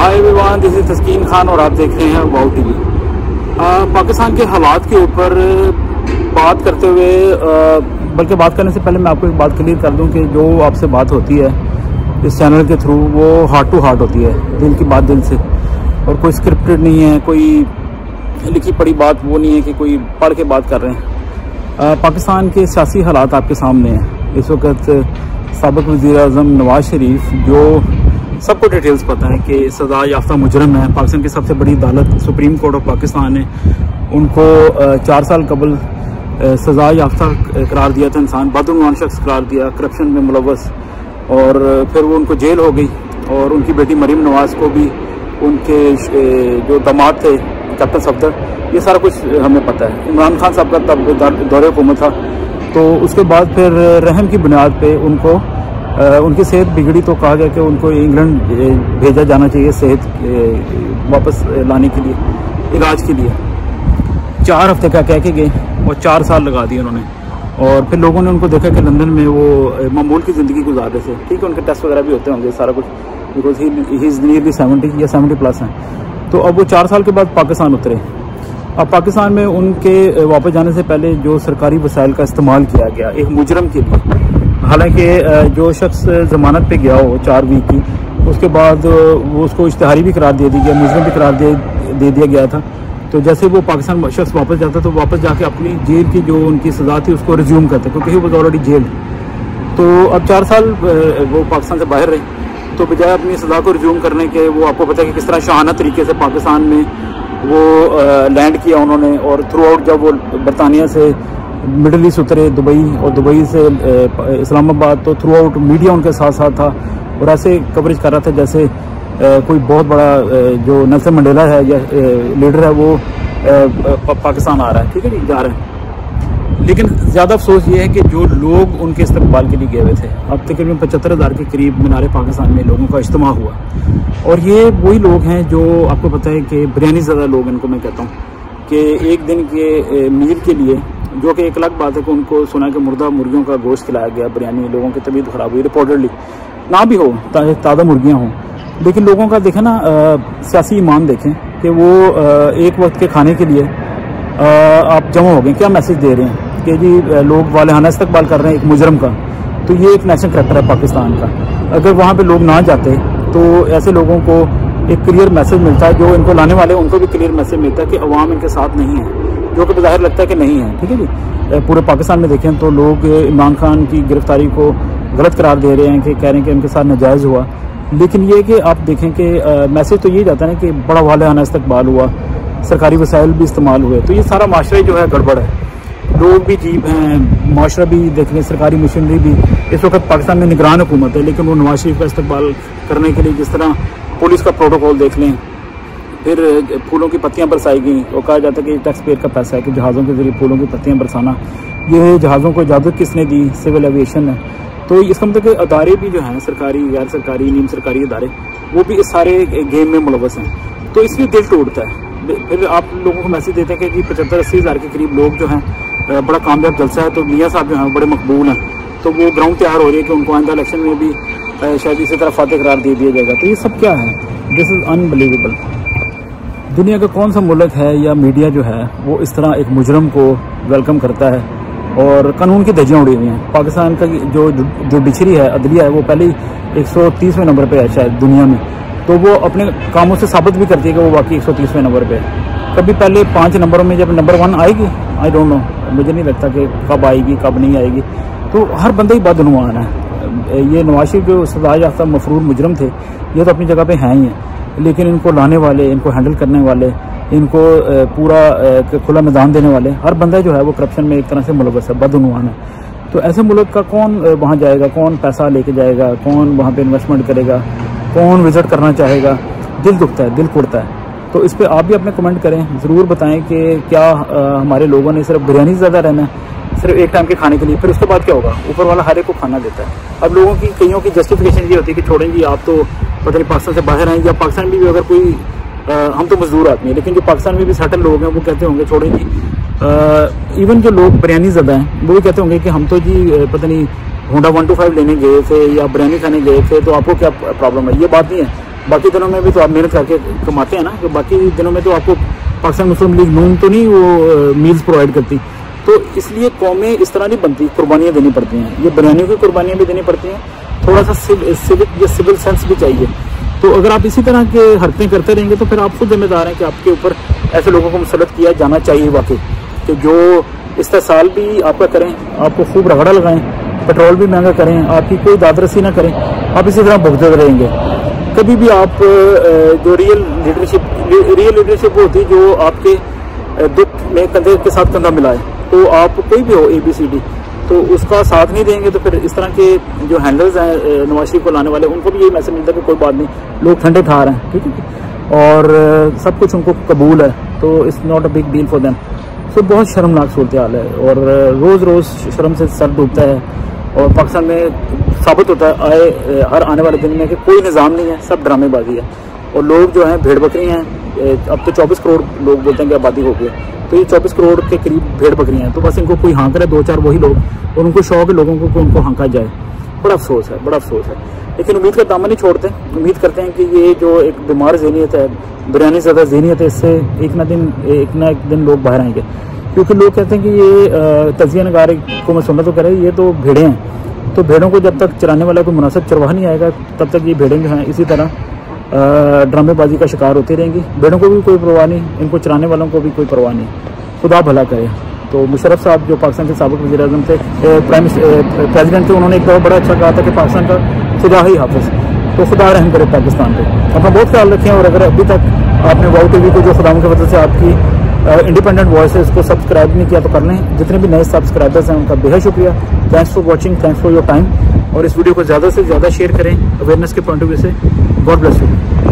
High ویوان دس از تسکین خان اور آپ دیکھ رہے ہیں واؤ ٹی وی پاکستان کے حالات کے اوپر بات کرتے ہوئے بلکہ بات کرنے سے پہلے میں آپ کو ایک بات کلیئر کر دوں کہ جو آپ سے بات ہوتی ہے اس چینل کے تھرو وہ ہارٹ ٹو ہارٹ ہوتی ہے، دل کی بات دل سے۔ اور کوئی اسکرپٹڈ نہیں ہے، کوئی لکھی پڑی بات، وہ نہیں ہے کہ کوئی پڑھ کے بات کر رہے ہیں۔ پاکستان کے سیاسی حالات آپ کے سامنے ہیں۔ اس وقت سابق وزیر اعظم نواز شریف جو سب کو ڈیٹیلز پتہ ہے کہ سزا یافتہ مجرم ہے پاکستان کی سب سے بڑی عدالت سپریم کورٹ آف پاکستان نے ان کو چار سال قبل سزا یافتہ قرار دیا تھا، انسان بدعنوان شخص قرار دیا کرپشن میں ملوث۔ اور پھر وہ ان کو جیل ہو گئی۔ اور ان کی بیٹی مریم نواز کو بھی ان کے جو دماد تھے، کیپٹن صفدر، یہ سارا کچھ ہمیں پتہ ہے۔ عمران خان صاحب کا تب دور حکومت تھا۔ تو اس کے بعد پھر رحم کی بنیاد پہ ان کو ان کی صحت بگڑی تو کہا گیا کہ ان کو انگلینڈ بھیجا جانا چاہیے صحت واپس لانے کے لیے، علاج کے لیے۔ چار ہفتے کا کہہ کے گئے اور چار سال لگا دیے انہوں نے۔ اور پھر لوگوں نے ان کو دیکھا کہ لندن میں وہ معمول کی زندگی گزار رہے تھے۔ ٹھیک ہے، ان کے ٹیسٹ وغیرہ بھی ہوتے ہوں گے، سارا کچھ۔ Because he is nearly seventy یا سیونٹی پلس ہیں۔ تو اب وہ چار سال کے بعد پاکستان اترے۔ اب پاکستان میں ان کے واپس جانے سے پہلے جو سرکاری وسائل کا استعمال کیا گیا، ایک مجرم کے لیے۔ حالانکہ جو شخص ضمانت پہ گیا ہو چار ویک کی، اس کے بعد وہ اس کو اشتہاری بھی قرار دے دی گیا مجرم بھی قرار دے دیا گیا تھا۔ تو جیسے وہ پاکستان شخص واپس جاتا تو واپس جا کے اپنی جیل کی جو ان کی سزا تھی، اس کو ریزیوم کرتے کیونکہ وہ آلریڈی جیل تو اب چار سال وہ پاکستان سے باہر رہے تو بجائے اپنی سزا کو ریزیوم کرنے کے، وہ آپ کو پتہ کہ کس طرح شہانہ طریقے سے پاکستان میں وہ لینڈ کیا انہوں نے۔ اور تھرو آؤٹ جب وہ برطانیہ سے مڈل ایسٹ اترے، دبئی، اور دبئی سے اسلام آباد تو تھرو آؤٹ میڈیا ان کے ساتھ ساتھ تھا، اور ایسے کوریج کر رہا تھا جیسے کوئی بہت بڑا جو نلسن منڈیلا ہے یا لیڈر ہے وہ پاکستان آ رہا ہے، ٹھیک ہے جی؟ جا رہے ہیں لیکن زیادہ افسوس یہ ہے کہ جو لوگ ان کے استقبال کے لیے گئے ہوئے تھے، اب تقریباً پچہتر ہزار کے قریب مینار پاکستان میں لوگوں کا اجتماع ہوا۔ اور یہ وہی لوگ ہیں جو آپ کو پتہ ہے کہ بریانی زیادہ لوگ ان کو میں کہتا ہوں کہ ایک دن کے میل کے لیے جو کہ ایک الگ بات ہے کہ ان کو سنا کہ مردہ مرغیوں کا گوشت کھلایا گیا، بریانی، لوگوں کی طبیعت خراب ہوئی رپورٹرلی نہ بھی ہو تازہ مرغیاں ہوں۔ لیکن لوگوں کا دیکھیں نا سیاسی ایمان دیکھیں کہ وہ ایک وقت کے کھانے کے لیے آپ جمع ہو گئے۔ کیا میسج دے رہے ہیں؟ کہ جی لوگ والہانہ استقبال کر رہے ہیں ایک مجرم کا۔ تو یہ ایک نیشنل کریکٹر ہے پاکستان کا۔ اگر وہاں پہ لوگ نہ جاتے، تو ایسے لوگوں کو ایک کلیئر میسج ملتا ہے جو ان کو لانے والے، ان کو بھی کلیئر میسج ملتا ہے کہ عوام ان کے ساتھ نہیں ہے۔ جو کہ بظاہر لگتا ہے کہ نہیں ہے، ٹھیک ہے جی؟ پورے پاکستان میں دیکھیں تو لوگ عمران خان کی گرفتاری کو غلط قرار دے رہے ہیں کہ کہہ رہے ہیں کہ ان کے ساتھ ناجائز ہوا۔ لیکن یہ کہ آپ دیکھیں کہ میسج تو یہ جاتا ہے کہ بڑا والہانہ استقبال ہوا، سرکاری وسائل بھی استعمال ہوئے۔ تو یہ سارا معاشرہ جو ہے گڑبڑ ہے۔ لوگ بھی جیب ہیں معاشرہ بھی دیکھ لیں سرکاری مشینری بھی۔ اس وقت پاکستان میں نگران حکومت ہے، لیکن وہ نواز شریف کا استقبال کرنے کے لیے جس طرح پولیس کا پروٹوکول دیکھ لیں پھر پھولوں کی پتیاں برسائی گئیں۔ وہ کہا جاتا ہے کہ یہ ٹیکس پیئر کا پیسہ ہے کہ جہازوں کے ذریعے پھولوں کی پتیاں برسانا۔ یہ جہازوں کو اجازت کس نے دی؟ سول ایویشن ہے تو اس کا مطلب کہ ادارے بھی جو ہیں، سرکاری، غیر سرکاری، نیم سرکاری ادارے، وہ بھی اس سارے گیم میں ملوث ہیں۔ تو اس لیے دل ٹوٹتا ہے۔ پھر آپ لوگوں کو میسج دیتے ہیں کہ جی پچہتر اسی ہزار کے قریب لوگ جو ہیں، بڑا کامیاب جلسہ ہے۔ تو میاں صاحب جو ہیں بڑے مقبول ہیں۔ تو وہ گراؤنڈ تیار ہو رہی ہے کہ ان کو آئندہ الیکشن میں بھی، شاید اسی طرح فاتح قرار دے دیا جائے گا۔ تو یہ سب کیا ہے؟ دس از انبلیویبل دنیا کا کون سا ملک ہے یا میڈیا جو ہے، وہ اس طرح ایک مجرم کو ویلکم کرتا ہے اور قانون کی دھجیاں اڑی ہوئی ہیں۔ پاکستان کا جو جوڈیشری ہے، عدلیہ ہے، وہ پہلے ایک سو تیسویں نمبر پہ ہے شاید دنیا میں۔ تو وہ اپنے کاموں سے ثابت بھی کرتی ہے کہ وہ باقی ایک سو تیسویں نمبر پہ ہے۔ کبھی پہلے پانچ نمبروں میں جب نمبر ون آئے گی آئی ڈونٹ نو مجھے نہیں لگتا کہ کب آئے گی، کب نہیں آئے گی۔ تو ہر بندہ ہی بدعنوان ہے۔ یہ نواز شریف جو سزا یافتہ مفرور مجرم تھے، یہ تو اپنی جگہ پہ ہیں ہی ہیں۔ لیکن ان کو لانے والے، ان کو ہینڈل کرنے والے، ان کو پورا کھلا میدان دینے والے، ہر بندہ جو ہے وہ کرپشن میں ایک طرح سے ملوث ہے، بدعنوان ہے۔ تو ایسے ملک کا کون وہاں جائے گا؟ کون پیسہ لے کے جائے گا؟ کون وہاں پہ انویسٹمنٹ کرے گا؟ کون وزٹ کرنا چاہے گا؟ دل دکھتا ہے، دل کڑتا ہے۔ تو اس پہ آپ بھی اپنے کمنٹ کریں، ضرور بتائیں کہ کیا ہمارے لوگوں نے صرف بریانی زیادہ رہنا ہے، صرف ایک ٹائم کے کھانے کے لیے، پھر اس کے بعد کیا ہوگا؟ اوپر والا ہر ایک کو کھانا دیتا ہے۔ اب لوگوں کی، کئیوں کی جسٹیفکیشن یہ ہوتی ہے کہ چھوڑیں جی آپ تو پتہ نہیں پاکستان سے باہر آئیں یا پاکستان میں بھی اگر کوئی ہم تو مزدور آدمی ہیں، لیکن جو پاکستان میں بھی سیٹل لوگ ہیں، وہ کہتے ہوں گے، چھوڑیں جی ایون جو لوگ بریانی زدہ ہیں، وہ بھی کہتے ہوں گے کہ ہم تو جی پتہ نہیں، ہونڈا ون ٹو فائیو لینے گئے تھے یا بریانی کھانے گئے تھے، تو آپ کو کیا پرابلم ہے؟ یہ بات نہیں ہے۔ باقی دنوں میں بھی تو آپ محنت کر کے کماتے ہیں نا کہ باقی دنوں میں تو آپ کو پاکستان مسلم لیگ نون تو نہیں، وہ میلز پرووائڈ کرتی۔ تو اس لیے قومیں اس طرح نہیں بنتی، قربانیاں دینی پڑتی ہیں۔ یہ بریانیوں کی قربانیاں بھی دینی پڑتی ہیں تھوڑا سا سوک یا سول سینس بھی چاہیے۔ تو اگر آپ اسی طرح کے حرکتیں کرتے رہیں گے تو پھر آپ خود ذمہ دار ہیں کہ آپ کے اوپر ایسے لوگوں کو مسلط کیا جانا چاہیے واقعی۔ کہ جو استحصال بھی آپ کا کریں، آپ کو خوب رگڑا لگائیں پیٹرول بھی مہنگا کریں، آپ کی کوئی دادرسی نہ کریں، آپ اسی طرح بھگتے رہیں گے۔ کبھی بھی آپ جو ریئل لیڈرشپ ریئل لیڈرشپ ہوتی ہے جو آپ کے دکھ میں کندھے کے ساتھ کندھا ملائے۔ تو آپ کوئی بھی ہو اے بی سی ڈی تو اس کا ساتھ نہیں دیں گے تو پھر اس طرح کے جو ہینڈلز ہیں نواز شریف کو لانے والے، ان کو بھی یہی میسج ملتا ہے کہ کوئی بات نہیں، لوگ ٹھنڈے تھا رہے ہیں، ٹھیک ہے۔ اور سب کچھ ان کو قبول ہے، تو it's not a big deal for them so بہت شرمناک صورتحال ہے، اور روز روز شرم سے سر ڈوبتا ہے۔ اور پاکستان میں ثابت ہوتا ہے، آئے ہر آنے والے دن میں کہ کوئی نظام نہیں ہے، سب ڈرامے بازی ہے۔ اور لوگ جو ہیں، بھیڑ بکری ہیں اب تو چوبیس کروڑ لوگ بولتے ہیں کہ آبادی ہو گئی تو یہ چوبیس کروڑ کے قریب بھیڑ بکری ہیں۔ تو بس ان کو کوئی ہانک رہے دو چار وہی لوگ اور ان کو شوق ہے لوگوں کو کہ ان کو ہانکا جائے۔ بڑا افسوس ہے، بڑا افسوس ہے۔ لیکن امید کا دامن نہیں چھوڑتے۔ امید کرتے ہیں کہ یہ جو ایک بیمار ذہنیت ہے بریانی زیادہ ذہنیت ہے، اس سے ایک نہ دن، ایک نہ ایک دن لوگ باہر آئیں گے۔ کیونکہ لوگ کہتے ہیں کہ یہ تجزیہ نگار کو میں سننا تو کرے یہ تو بھیڑیں ہیں۔ تو بھیڑوں کو جب تک چرانے والا کوئی مناسب چرواہ نہیں آئے گا، تب تک یہ بھیڑیں جو ہیں، اسی طرح ڈرامے بازی کا شکار ہوتی رہیں گی۔ بیٹوں کو بھی کوئی پرواہ نہیں، ان کو چرانے والوں کو بھی کوئی پرواہ نہیں۔ خدا بھلا کرے۔ تو مشرف صاحب جو پاکستان کے سابق وزیر اعظم تھے پریزیڈنٹ تھے، انہوں نے ایک بہت بڑا اچھا کہا تھا کہ پاکستان کا خدا ہی حافظ۔ تو خدا رحم کرے پاکستان پہ۔ اپنا بہت خیال رکھیں اور اگر ابھی تک آپ نے واؤ ٹی وی کو جو خداؤں کے وجہ سے آپ کی انڈیپینڈنٹ وائسز ہے اس کو سبسکرائب نہیں کیا تو کر لیں۔ جتنے بھی نئے سبسکرائبرس ہیں، ان کا بہت شکریہ۔ Thanks for watching thanks for your time اور اس ویڈیو کو زیادہ سے زیادہ شیئر کریں اویئرنیس کے پوائنٹ آف ویو سے۔ God bless you